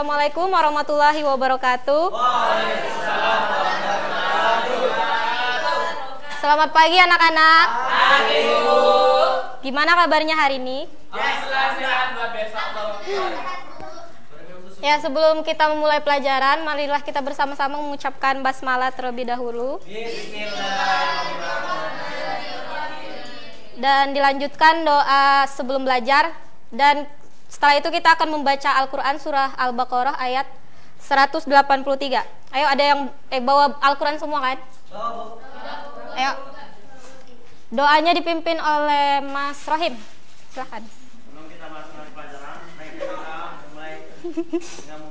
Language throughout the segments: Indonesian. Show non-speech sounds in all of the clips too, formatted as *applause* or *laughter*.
Assalamualaikum warahmatullahi wabarakatuh. Selamat pagi anak-anak. Gimana kabarnya hari ini? Ya, sebelum kita memulai pelajaran, marilah kita bersama-sama mengucapkan basmalah terlebih dahulu. Dan dilanjutkan doa sebelum belajar dan setelah itu kita akan membaca Al-Qur'an surah Al-Baqarah ayat 183. Ayo ada yang eh bawa Al-Qur'an semua kan? Ayo. Doanya dipimpin oleh Mas Rohim. Silahkan. Sebelum kita masuk pelajaran, kita mulai dengan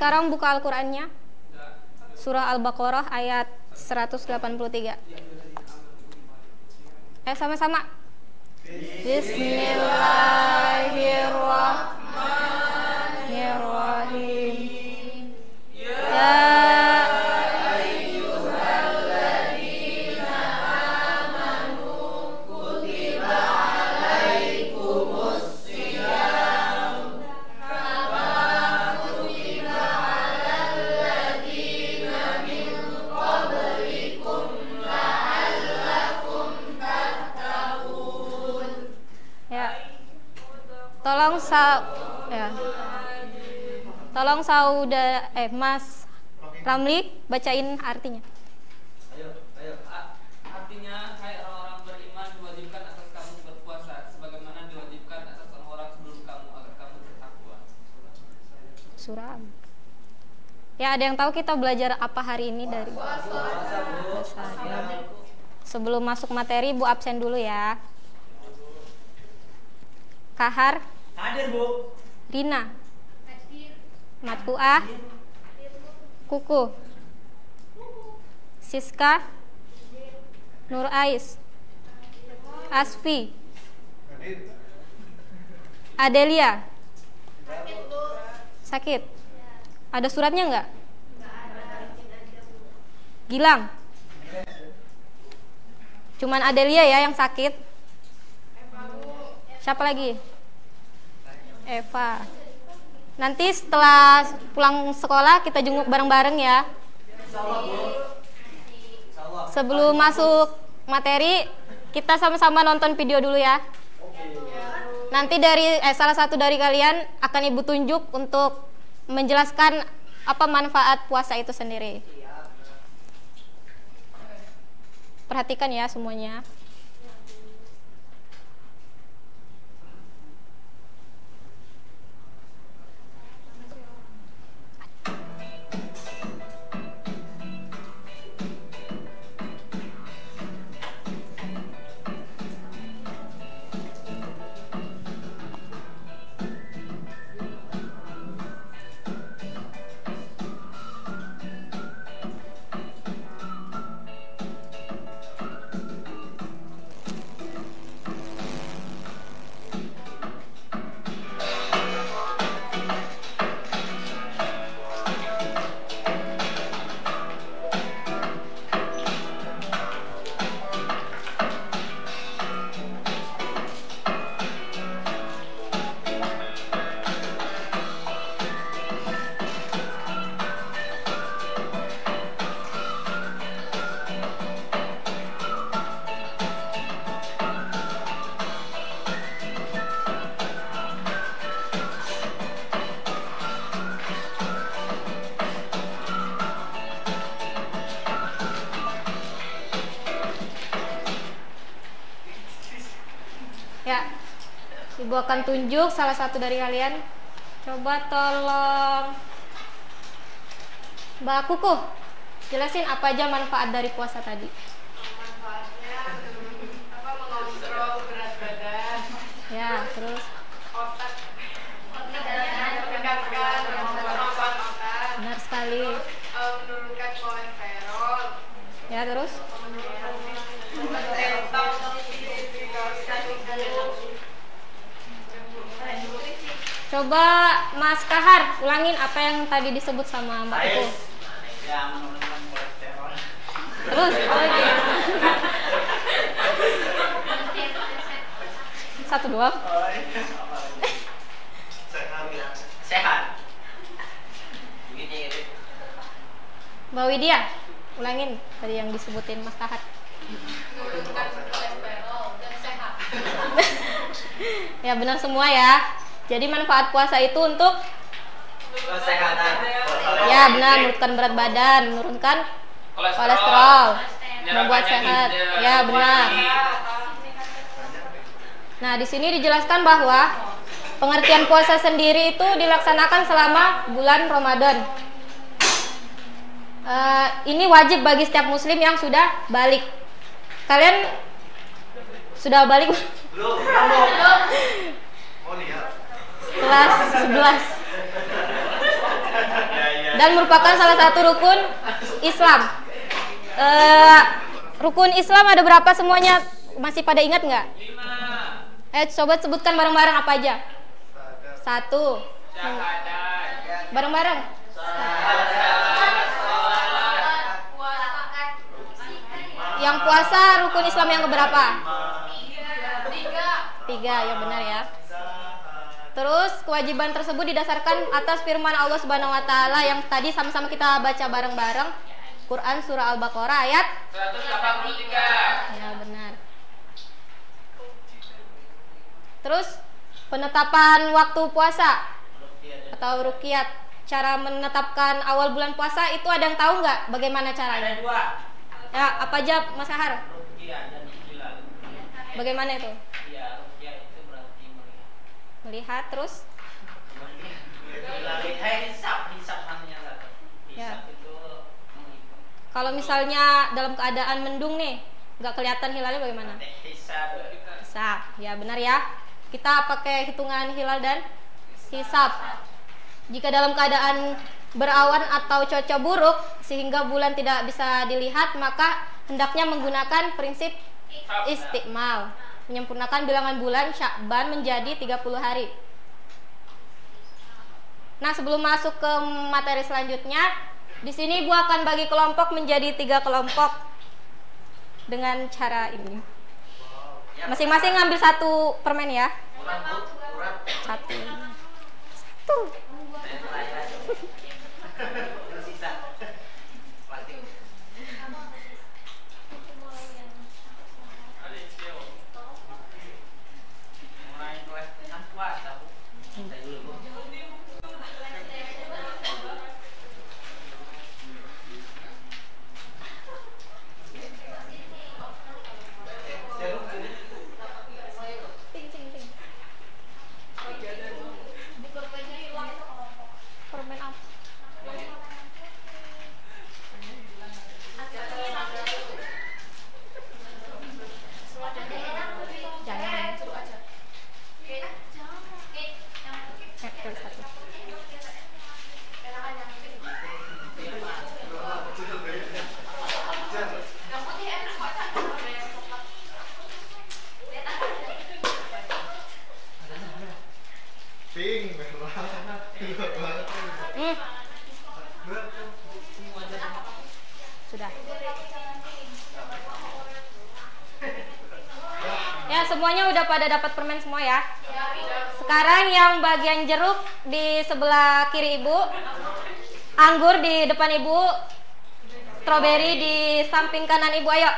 sekarang buka Al-Qur'annya. Surah Al-Baqarah ayat 183 Eh sama-sama. Bismillahirrahmanirrahim sa ya. Tolong sauda eh Mas Ramli bacain artinya. Ayo, ayo. A- Artinya, hai orang-orang beriman diwajibkan atas kamu berpuasa sebagaimana diwajibkan atas orang-orang sebelum kamu agar kamu bertakwa. Surah. Ya, ada yang tahu kita belajar apa hari ini dari Puasa, ya. Sebelum masuk materi, Bu absen dulu ya. Kahar, Hadir, Bu. Rina, Matkuah, Kuku, Siska, Nur Ais, Asfi, Adelia, sakit. Ada suratnya nggak? Gilang. Cuman Adelia ya yang sakit. Siapa lagi? Eva. Nanti setelah pulang sekolah kita jenguk bareng-bareng ya. Sebelum masuk materi, kita sama-sama nonton video dulu ya. Nanti dari eh, salah satu dari kalian akan ibu tunjuk untuk menjelaskan apa manfaat puasa itu sendiri. Perhatikan ya semuanya. Akan tunjuk salah satu dari kalian. Coba tolong Mbak Kuku, jelasin apa aja manfaat dari puasa tadi. manfaatnya apa mengontrol berat badan Ya, terus otak benar sekali. eh, menurunkan kolesterol Ya, terus coba Mas Kahar ulangin apa yang tadi disebut sama Mbak kolesterol. Terus. Satu doang. Oh, iya. Apa lagi? Sehat. Mbak Widya, ulangin tadi yang disebutin Mas Kahar. *laughs* ya benar semua ya. Jadi manfaat puasa itu untuk Kesehatan. ya benar menurunkan berat badan, menurunkan Kolesterol. membuat sehat. Ya benar. Nah, di sini dijelaskan bahwa pengertian puasa sendiri itu dilaksanakan selama bulan Ramadan. Eh, ini wajib bagi setiap muslim yang sudah balik. Kalian sudah balik Belum. *laughs* Kelas 11 Ya, ya. dan merupakan salah satu rukun Islam. Eh, rukun Islam ada berapa semuanya? Masih pada ingat nggak? Lima. Eh, coba sebutkan bareng-bareng apa aja. Satu. Bareng-bareng. Yang puasa rukun Islam yang keberapa? Tiga, yang benar ya. Terus kewajiban tersebut didasarkan atas firman Allah Subhanahu wa taala yang tadi sama-sama kita baca bareng-bareng. Quran surah Al-Baqarah ayat 183. Ya, benar. Terus penetapan waktu puasa atau rukiat cara menetapkan awal bulan puasa itu ada yang tahu nggak bagaimana caranya? Ada dua. Ya, apa aja Mas Ahar? Rukiah dan hilal. Bagaimana itu? Ya, rukiah itu berarti melihat. Melihat terus hisap, hisap. Ya. Hisap kalau misalnya dalam keadaan mendung nih, nggak kelihatan hilalnya bagaimana? Hisap. Hisab. Ya, benar ya. Kita pakai hitungan hilal dan hisab. Jika dalam keadaan berawan atau cuaca buruk sehingga bulan tidak bisa dilihat, maka hendaknya menggunakan prinsip istiqmal, menyempurnakan bilangan bulan Syakban menjadi 30 hari. Nah, sebelum masuk ke materi selanjutnya, di sini Ibu akan bagi kelompok menjadi tiga kelompok dengan cara ini. Masing-masing ngambil satu permen ya. Satu. Satu. Tersisa. Plastik. Mulai mulai kan puasa bu. Saya dulu bu. Permen apa? Jangan. Eh, pilih satu. Pink merah. Dua banget. Hmm, sudah. Ya, semuanya udah pada dapat permen semua ya. Sekarang yang bagian jeruk di sebelah kiri Ibu, anggur di depan Ibu, stroberi di samping kanan Ibu. Ayo,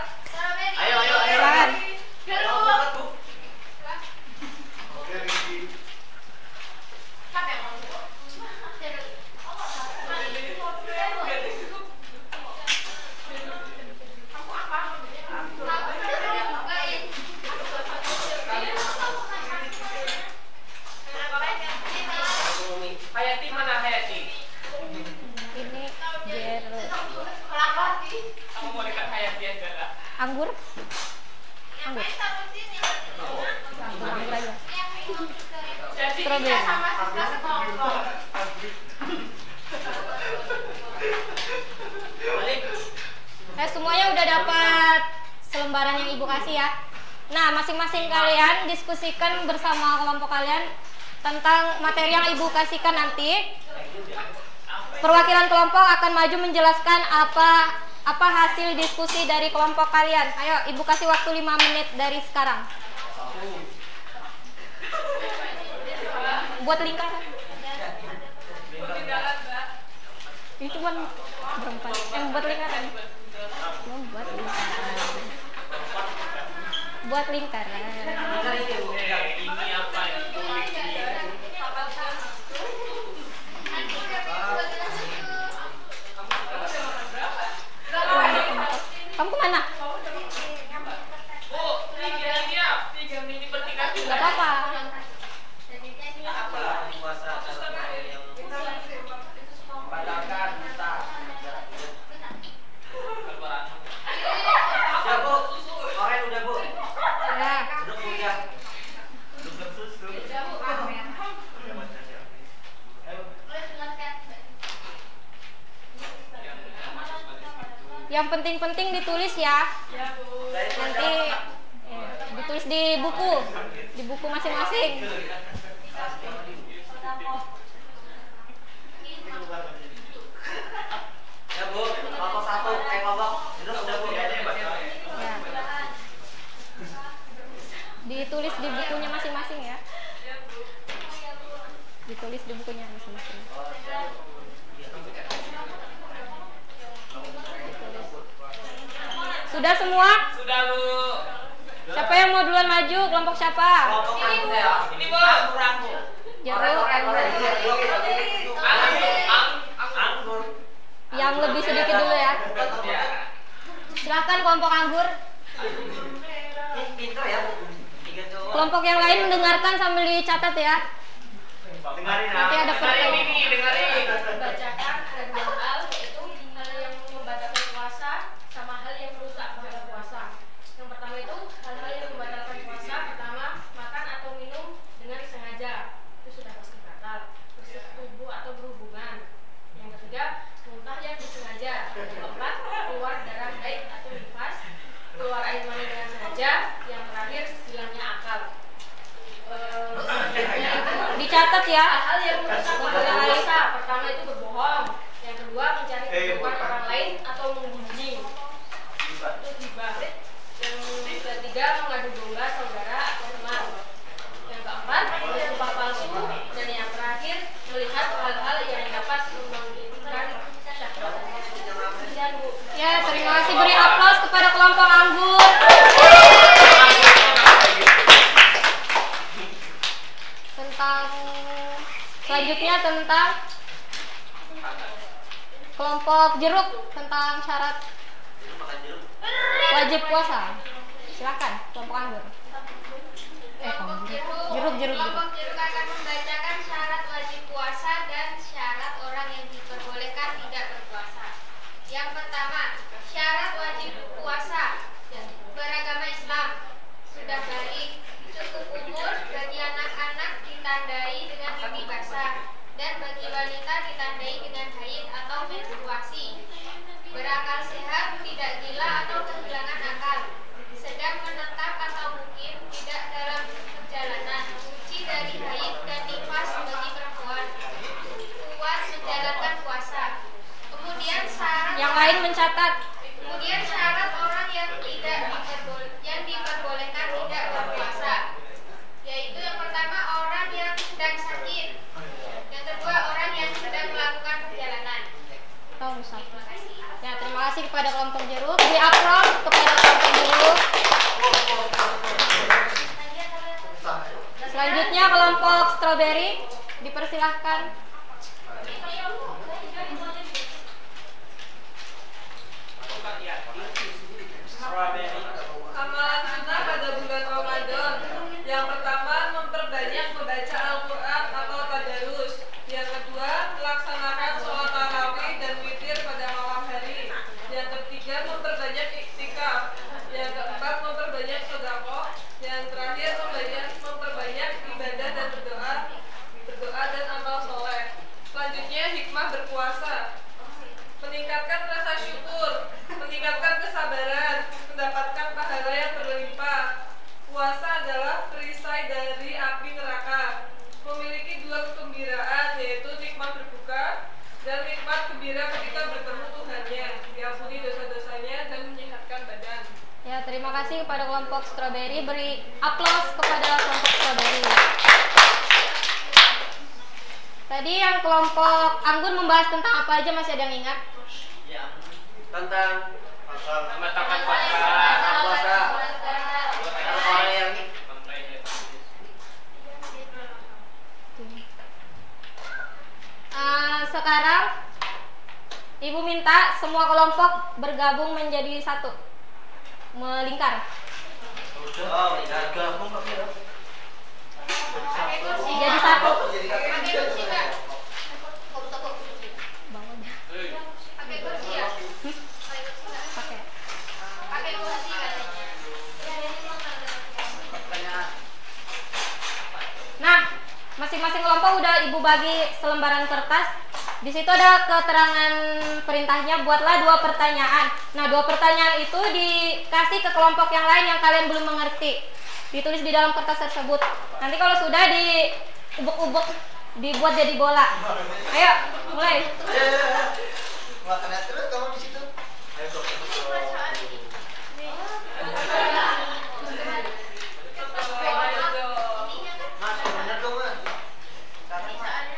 materi yang Ibu kasihkan nanti. Perwakilan kelompok akan maju menjelaskan apa apa hasil diskusi dari kelompok kalian. Ayo, Ibu kasih waktu 5 menit dari sekarang. Buat lingkaran. Itu kan berempat. Yang buat lingkaran. buat lingkaran. Buat lingkaran. ditulis ya. Nanti ya, ditulis di buku, di buku masing-masing. ditulis di bukunya masing-masing ya. Ditulis di bukunya masing-masing. Sudah semua? Sudah, Bu. Siapa yang mau duluan maju? Kelompok siapa? Ini, Bu. Ini, Bu. Aku, Yang lebih sedikit dulu ya. silakan kelompok anggur. Kelompok yang lain mendengarkan sambil dicatat ya. Dengarin Nanti ada pertanyaan. Dengarin dengarin. Bacakan dan tentang selanjutnya tentang kelompok jeruk tentang syarat wajib puasa. Silakan kelompok anggur. Eh jeruk jeruk, jeruk. yang pertama kelompok strawberry beri aplaus kepada kelompok strawberry. Tadi yang kelompok anggun membahas tentang apa aja masih ada yang ingat? Ya. Tentang pasal Membatalkan puasa. puasa. Orang yang Eh, sekarang ibu minta semua kelompok bergabung menjadi satu, melingkar. Masing-masing kelompok udah ibu bagi selembaran kertas. Di situ ada keterangan perintahnya buatlah dua pertanyaan. Nah, dua pertanyaan itu dikasih ke kelompok yang lain yang kalian belum mengerti. Ditulis di dalam kertas tersebut. Nanti kalau sudah di ubuk-ubuk dibuat jadi bola. Ayo, mulai. Ayo, ayo, ayo. Makan terus kamu di situ. Ayo dok. Mas, bener dong, Mas. Sekarang, Mas.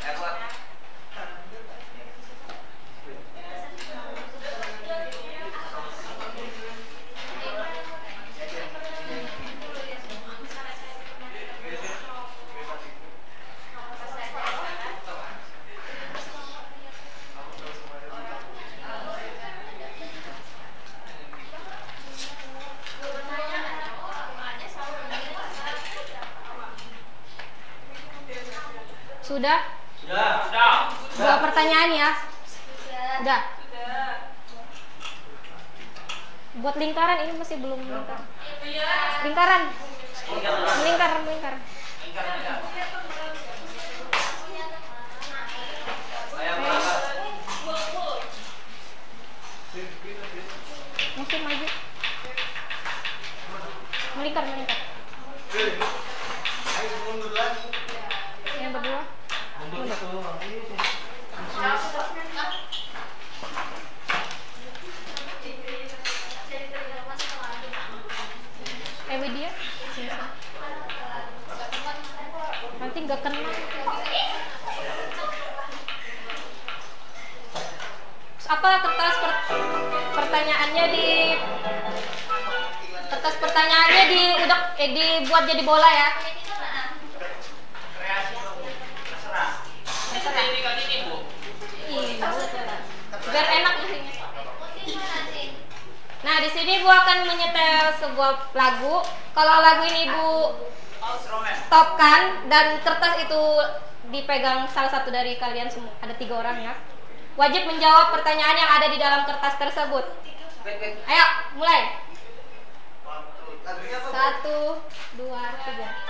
Saya kuat. Sudah? Sudah. Sudah. Dua pertanyaan ya. Udah. Buat lingkaran ini masih belum lingkar. Lingkaran. Melingkar, melingkar. Bu. Iya, biar enak. Nah, di sini Bu akan menyetel sebuah lagu. Kalau lagu ini Bu stopkan dan kertas itu dipegang salah satu dari kalian semua. Ada tiga orang ya. Wajib menjawab pertanyaan yang ada di dalam kertas tersebut. Ayo, mulai. Satu, dua, tiga.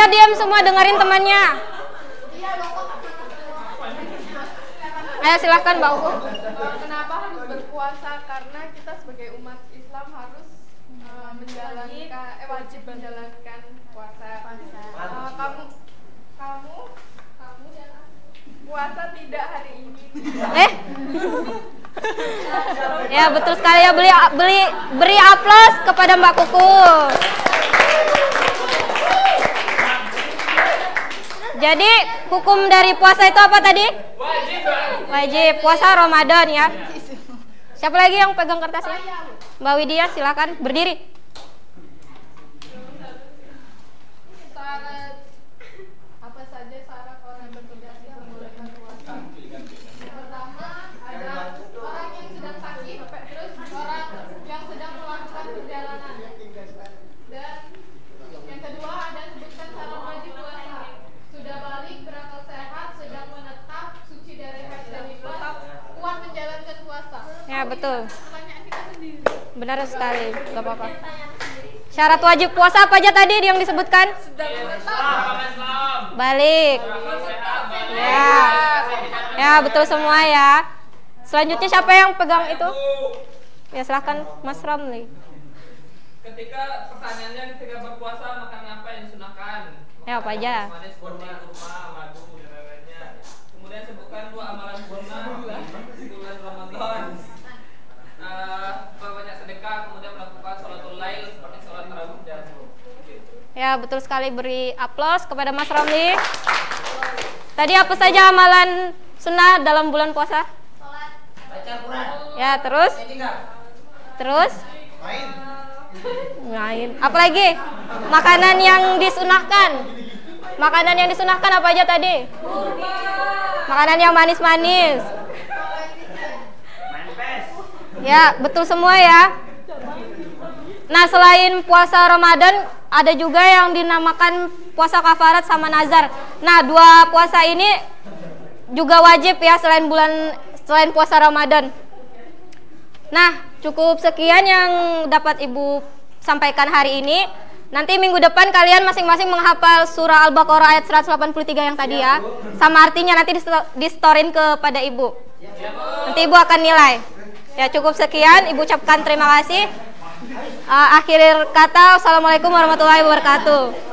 Ayo diam semua dengerin temannya. Ayo silahkan Mbak Kuku. Eh, kenapa harus berpuasa? Karena kita sebagai umat Islam harus eh, menjalankan eh wajib menjalankan puasa. Eh, kamu kamu kamu dan aku puasa tidak hari ini. Eh? ya betul sekali ya beli beli beri aplaus kepada Mbak Kuku. Jadi hukum dari puasa itu apa tadi? Wajib. Wajib puasa Ramadan ya. Siapa lagi yang pegang kertasnya? Mbak Widya silakan berdiri. Apa saja syarat orang bertugas diperbolehkan puasa? Yang pertama ada orang yang sedang sakit, terus orang yang sedang melakukan perjalanan. Dan yang kedua ada sebutkan syarat wajib puasa. Sudah balik, berakal sehat, sedang menetap, suci dari haid dan nifas, kuat menjalankan puasa. Ya betul. Benar sekali. Gak apa-apa. Syarat wajib puasa apa aja tadi yang disebutkan? Balik. Ya. Ya betul semua ya. Selanjutnya siapa yang pegang itu? Ya silahkan Mas Ramli. Ketika pertanyaannya ketika berpuasa makan apa yang disunahkan? Ya, apa aja? Kemudian sebutkan dua amalan sunnah di bulan Ramadan. Banyak sedekah, kemudian melakukan sholatul lail seperti sholat tarawih dan. Ya betul sekali beri aplaus kepada Mas Ramli. Tadi apa saja amalan sunnah dalam bulan puasa? Baca Quran. Ya terus, terus Main. main. Apalagi makanan yang disunahkan. Makanan yang disunahkan apa aja tadi? Makanan yang manis-manis. Ya, betul semua ya. Nah, selain puasa Ramadan, ada juga yang dinamakan puasa kafarat sama nazar. Nah, dua puasa ini juga wajib ya selain bulan selain puasa Ramadan. Nah, cukup sekian yang dapat Ibu sampaikan hari ini. Nanti minggu depan kalian masing-masing menghafal surah Al-Baqarah ayat 183 yang tadi ya. Sama artinya nanti di-storin kepada Ibu. Nanti Ibu akan nilai. Ya cukup sekian, Ibu ucapkan terima kasih. Uh, akhir kata, Assalamualaikum warahmatullahi wabarakatuh.